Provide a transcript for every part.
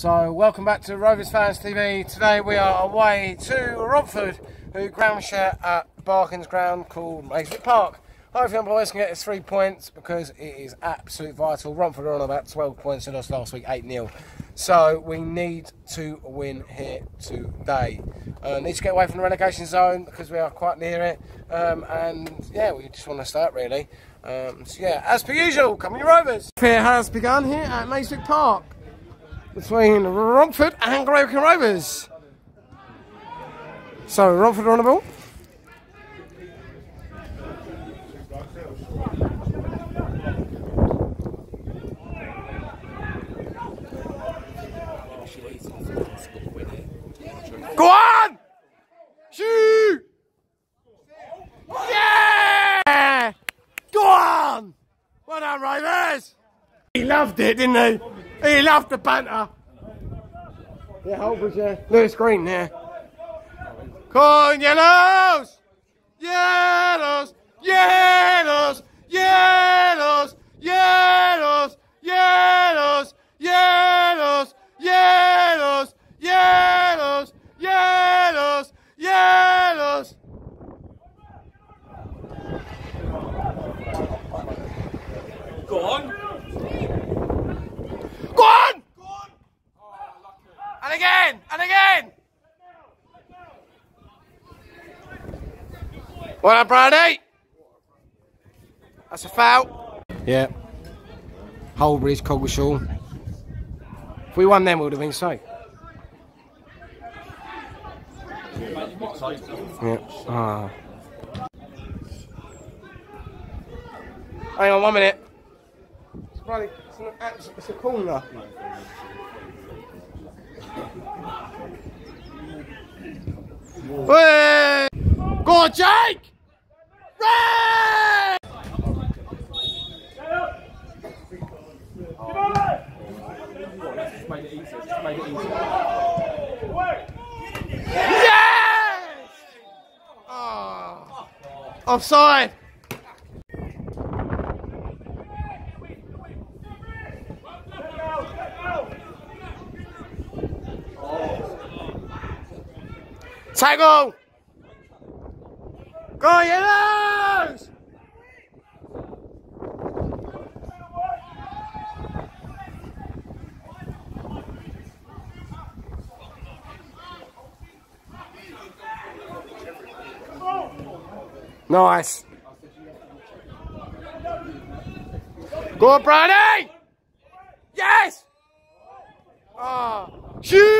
So, welcome back to Rovers Fans TV. Today we are away to Romford, who ground share at Barking's ground called Mayesbrook Park. Hopefully, my boys can get us three points because it is absolute vital. Romford are on about 12 points in us last week, 8 0. So, we need to win here today. Uh, need to get away from the relegation zone because we are quite near it. Um, and yeah, we just want to start really. Um, so, yeah, as per usual, come on, your Rovers. Fair has begun here at Mayesbrook Park between Romford and Wycombe Rovers. So Romford on the ball. Go on! Shoot! Yeah! Go on! Well done, Rovers! He loved it, didn't he? He loved the banter. Yeah, Holbridge there. Lewis Green there. Yellows! Yellows! Yellows! Yellows! Yellows! Yellows! Yellows! Yellows! Yellows! Yellows! Yellows! Go on. Go on! And again! And again! Well done, Brady! That's a foul. Yeah. Holbridge, Coggeshall. If we won them, we would have been safe. Yeah. Ah. Hang on one minute. It's, bloody, it's, an, it's a corner. Go on, Jake! Yes! Oh. Offside! Tackle! Go Yellows! Nice. Go Brady! Yes! Oh. Shoot!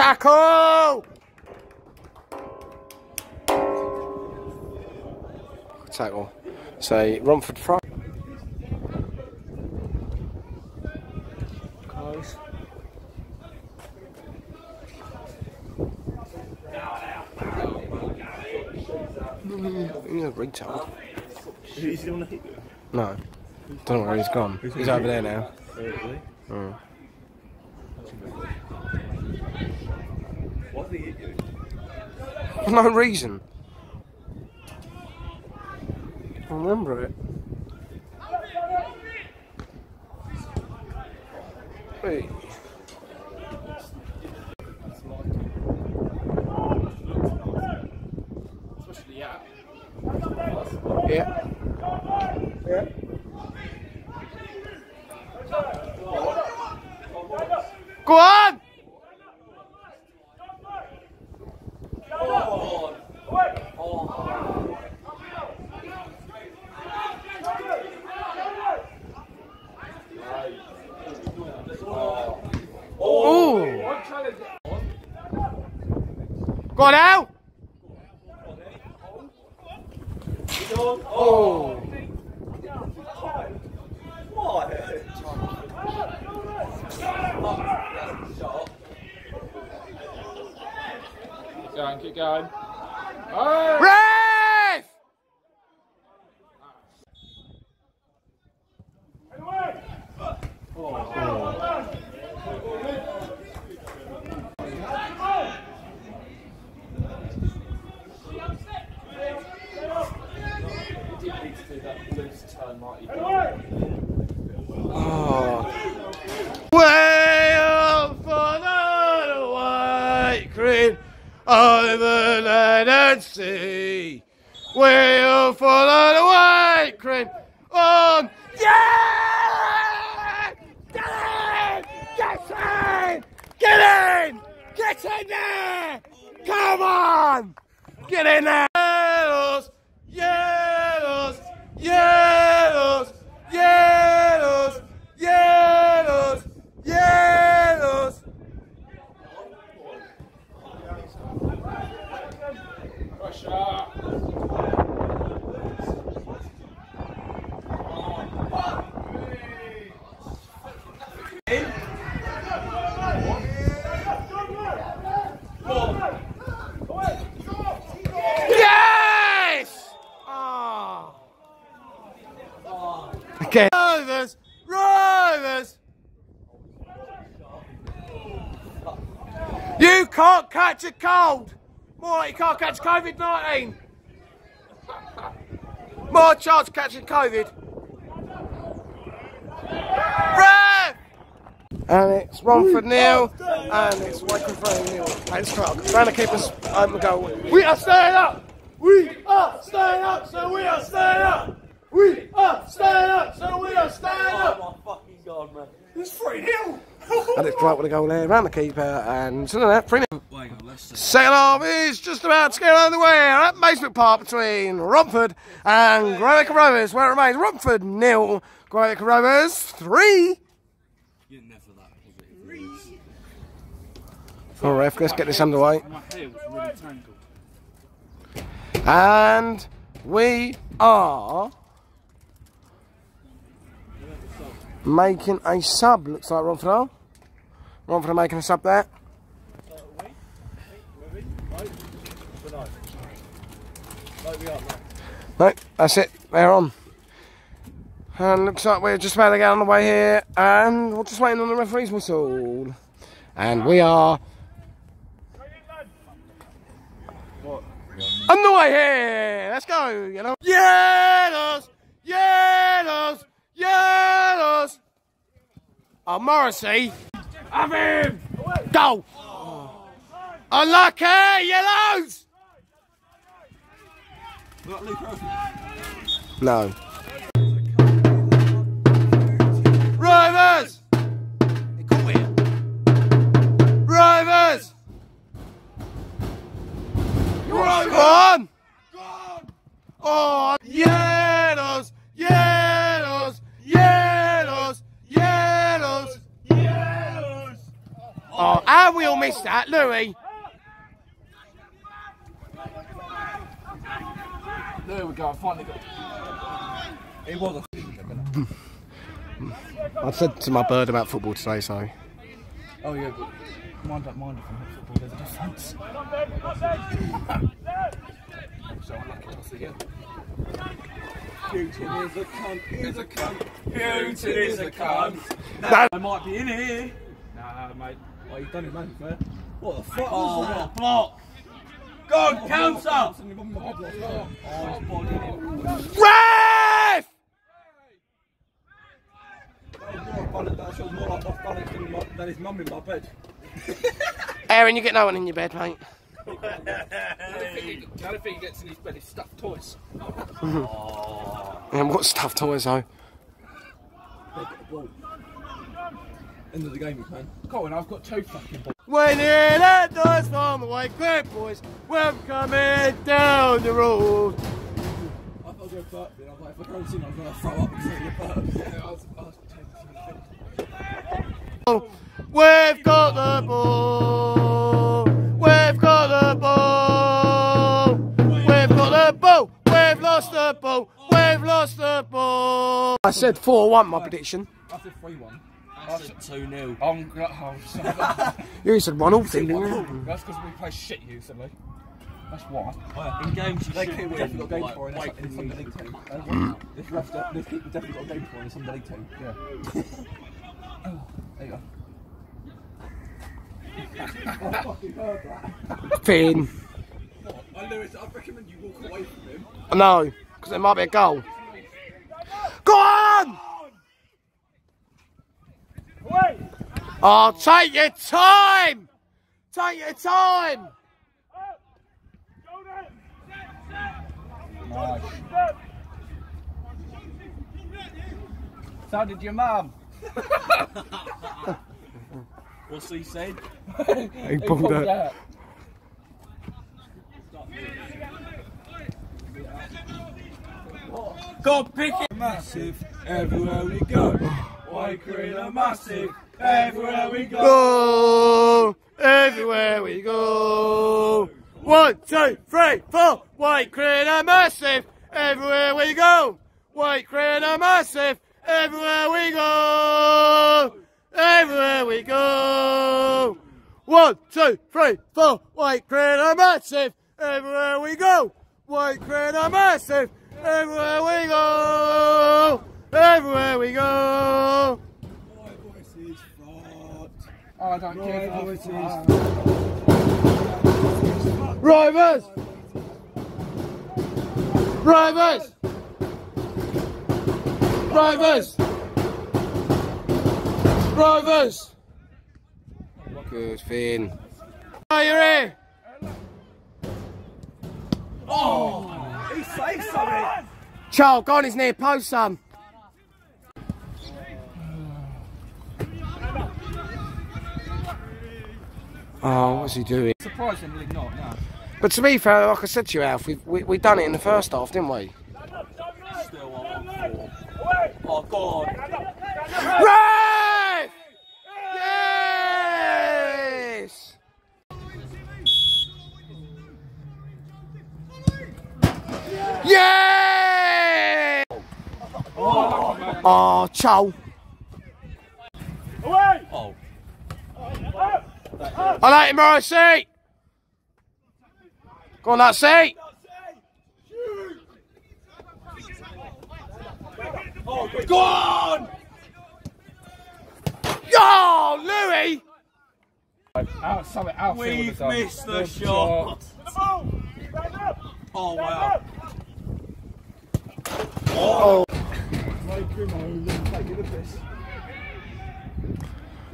Tackle! Tackle. Say Romford front. Close. He's a retard. He's going to hit. No. Don't know where he's gone. He's over there now. Mm. Why did he hit you? For no reason. I remember it. Wait. Yeah. Yeah. Go on! Oh! Go on now. Oh. Keep going, keep going. Oh! Ref! He did need to do that loose turn, Marty. Way up for the white crane over land and sea. Way up for the white crane on. Yeah! Get in! Get in! Get in! Get in there! Come on! Get in there! Yellows! Yellows! Yellows! Yellows! Yellows! Yellows! Pressure! Yes! Oh. Okay. Rovers! Rovers! You can't catch a cold! More like you can't catch COVID 19! More chance of catching COVID! Ref! And it's Romford nil, and it's Wycombe nil. It's Clark. Trying to keep us on the goal. We are staying up! We are staying up, so we are staying up! We are staying up, so we are staying up! Oh my fucking god, man. It's 3 0! and it's right with a goal there, around the keeper, and something like that, 3 0. Wait, let's see. Second half is just about to get underway at Basement Park between Romford and Growick Rovers, where it remains Romford nil, Growick Rovers 3. You're never that positive. All right, let's get this underway. My hair was really. And we are making a sub, looks like are. Romford making a sub there. No, that's it, they're on. And looks like we're just about to get on the way here, and we're just waiting on the referee's whistle. And we are on the way here. Let's go, you. Yellows, yellows. Oh, Morrissey. Have him. Go. Unlucky, yellows. No. Rovers! Rovers! Go on! Oh, yellows! Yellows! Oh, and we all missed that, Louis. There we go, I finally got It was a I said to my bird about football today, so. Oh yeah, but mind that mind from football, there's a difference. so unlucky to see it. Putin is a cunt, is a cunt. Putin is a cunt. That- I might be in here. Nah, mate. Oh, you've done it, man. What the fuck Oh, was what that? a block! Go on, counter! Oh, his body in it. Ref! That shows more like off balance than, his mum in my bed. Aaron, you get no one in your bed, mate. The only thing he gets in his bed is stuffed toys. And what stuff toys, though? End of the game, man. Colin, I've got two fucking balls. Waiting at doors from the White Boys. We're coming down the road. I thought I was going then I was like, if I can't sing, I'm going to throw up because I'm going. Oh, we've got the ball. We've got the ball. We've got the ball. We've lost the ball. We've lost the ball. I said 4-1 my prediction. I said 3-1. I said 2 0. I'm gonna. Oh. You said 1 all, didn't you? That's because we play shit recently. That's why. Oh, in games, you They should keep definitely got a game for it. wait It's for on the the league team. This ref, this keeper definitely got a game for it. It's on the league team. Yeah. There you go. Finn. I Lewis, I'd recommend you walk away from him. No, because there might be a goal. Go on! Oh, take your time! Take your time! Nice. So did your mum. What's he said? He pulled it. out. Go pick it! Massive everywhere we go. White green and massive everywhere we go. Go everywhere we go. One, two, three, four. White crane are massive everywhere we go. White crane are massive everywhere we go. Everywhere we go. One, two, three, four. White crane are massive everywhere we go. White crane are massive everywhere we go. Everywhere we go. My voice is fucked. Oh, Oh, I don't My care. voice is Oh. Rovers! Rovers! Rovers! Rovers! Good, Finn. Oh, you're here! He saved something. Charles, go on his near post, son. Oh, what's he doing? Surprisingly not, no. But to be fair, like I said to you, Alf, we we, we done it in the first half, didn't we? Still on four. Oh, God. Ref! Yes! Yeah! Oh, oh chow. I like him, Morrissey. Go on, that seat. Go on! Yo, Louis! Out, something out. We've missed the shot. Oh, wow.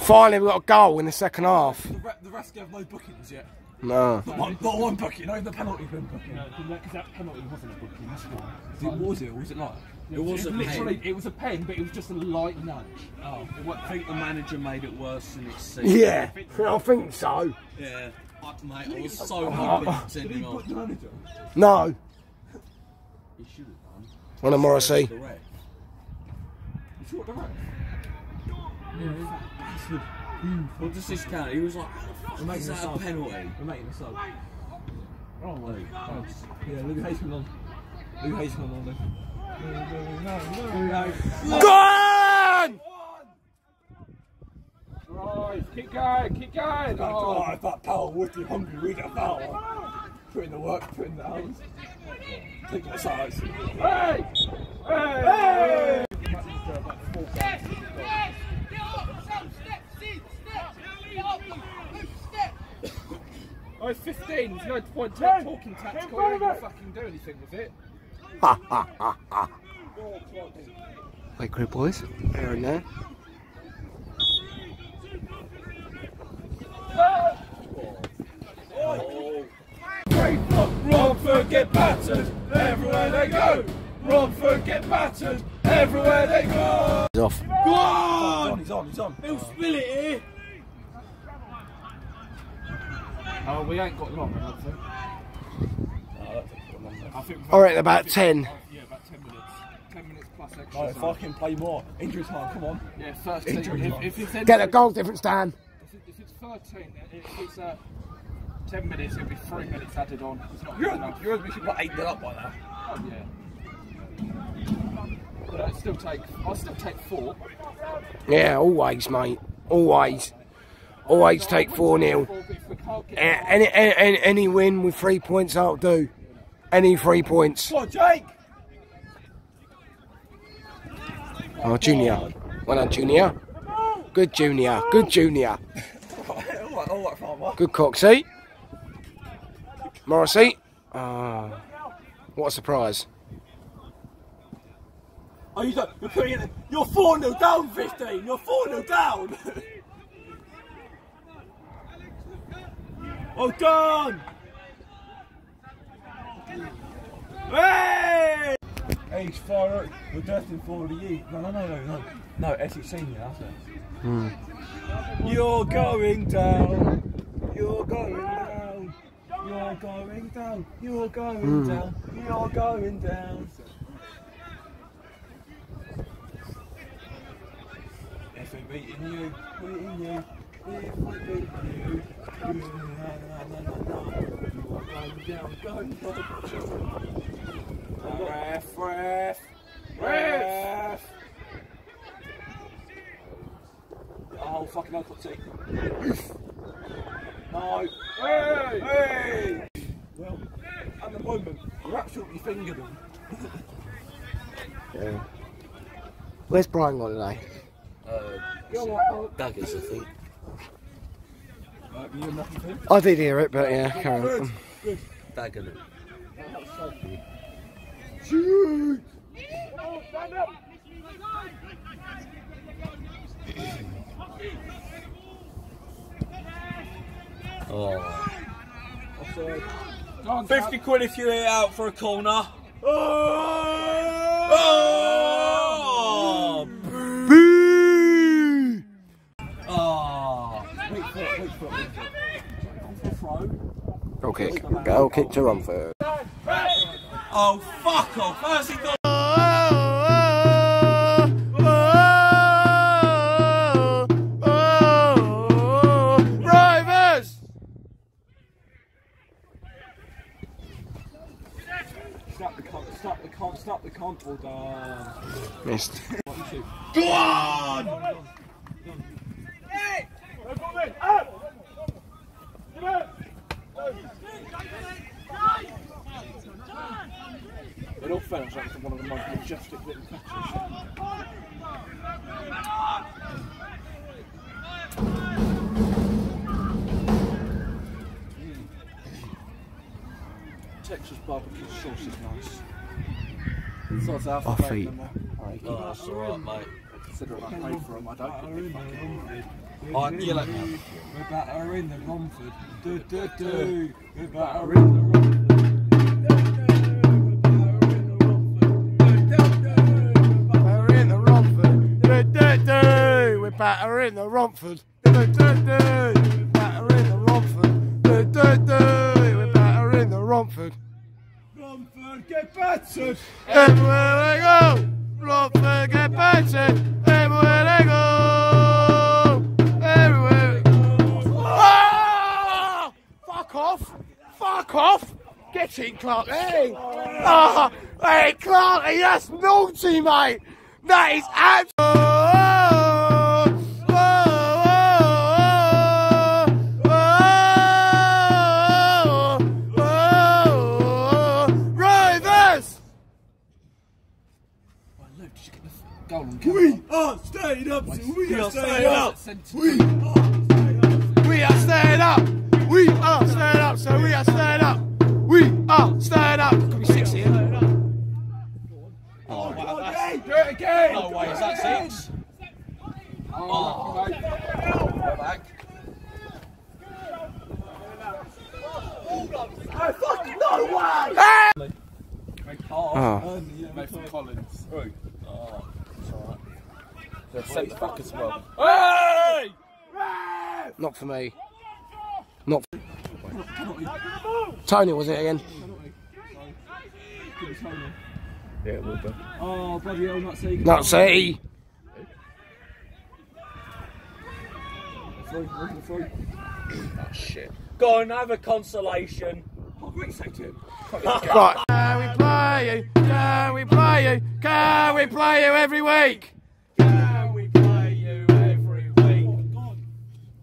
Finally, we got a goal in the second half. The, re- the rest have no bookings yet. No. Not one, not one booking, not even the penalty been booking. Because that penalty wasn't a booking, that's why. It was it, or was it not? It was a literally, pen. it was a pen, but it was just a light nudge. Oh, I think the manager made it worse than it seemed. Yeah, I think so. Yeah. Uh, mate, I was so happy to send him off. The manager. No. He should have done. One of Morrissey. The ref. You saw the ref? What does this count? He was like, how the fuck is that a a sub. penalty? We're making a sub. Oh, wait. Yeah, Luke Haseman on. Luke Haseman on there. Go on! Right, keep going, keep going. Oh, Oh, that power would be hungry, we get power. Put in the work, put in the hours. Take my size. hey! Hey! Oh, it's 15. There's no point in talking tactical. You ain't gonna fucking do anything with it. Ha ha ha ha. Wait, great boys. There and there. Romford get battered everywhere they go. Romford get battered everywhere they go. He's off. Go on! He's on, he's on. He'll spill it here. Oh, we ain't got long, I don't think. I think about 10. Yeah, about 10 minutes. 10 minutes plus extra. No, if I can play more. Injury time, come on. Yeah, 13. Injury If, time. if it's Get a goal difference, Dan. If, it, if it's 13, if it's uh, 10 minutes, it'll be 3 minutes added on. It's not good You're, enough. you're we should put 8 nil up by now. Oh, yeah. But I'd still take, I'll still take four. Yeah, always, mate. Always. Always take 4 0. Four, but if we can't get Any, any, any win with three points, I'll do. Any three points. Come on, Jake! Oh, Junior. Well done, Junior. Good Junior. Good Junior. all right, all right, farmer. Good Coxie. Morrissey. Ah, what a surprise. Oh, you don't, you're putting it, you're 4 0 down, 15. You're 4 0 down. oh, done! Hey! Age far we're destined for the year. No, no, no, no, no. No, Essex Senior, that's it. Hmm. You're going down. You're going down. You're going down. You're going hmm. down. You're going down. We're beating you, beating you. If we're beating you, na. You are going down, going down. Ref, ref, ref. Oh, fucking Uncle T. No. Hey! Hey! Well, at the moment, we're absolutely fingered them. Yeah. Where's Brian gone today? Uh, You're like, Daggers, I think. oh, you have nothing to do? I did hear it, but yeah, carry on. Dagger. Shoot! Oh. 50 quid if you hit out for a corner. Oh! Oh! Boo! Oh! Wait for it, wait for it, wait for it. On for a throw. Goal kick. Goal kick to Romford. Oh, fuck off! How's he got? Rovers! Stop the cunt, stop the cunt, stop the cunt. Well done. Missed. Go on! In all fairness, that's one of the most majestic little catches. Texas barbecue sauce is nice. So it's half Off oh, a plate, feet. then we'll- Alright, Oh, that's alright, mate. Consider I paid for them, I don't give a fuck. Oh, you let me have it. We're batter in the Romford. Do, do, do. We're batter in the Romford. Batter in the Romford. Do. Batter in the Romford. We're batter in the Romford. Romford, get battered! Everywhere they go, Romford get battered. Everywhere they go, everywhere. Ah! Fuck off! Fuck off! Get in, Clark. Hey! Ah! Hey, Clark, that's naughty, mate. That is absolute. Oh, we are staying up, we are staying up! We We are staying up. Tony was it again? Yeah, it will be. Oh, bloody hell, not saying. Not see. Through, through, through. Go on, have a consolation. Oh, great save, Tim. Right. Can we play you? Can we play you? Can we play you every week? Can we play you every week?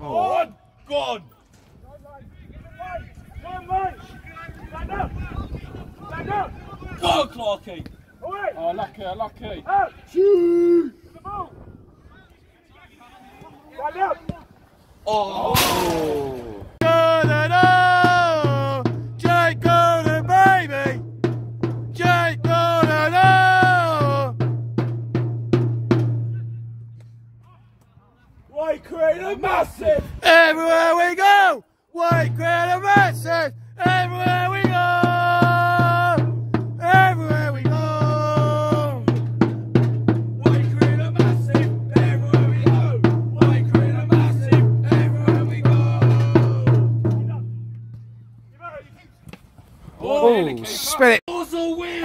Oh, on, gone. Oh, Go, Clarky. Oh, lucky, lucky. Gordon, oh! Jake Gordon, baby! Jake Gordon, oh! Right, create a massive. Everywhere we go, white create a massive. Everywhere we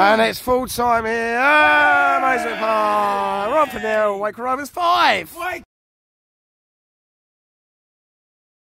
And it's full time here. Amazing Park. Romford nil, Wake Rovers five. White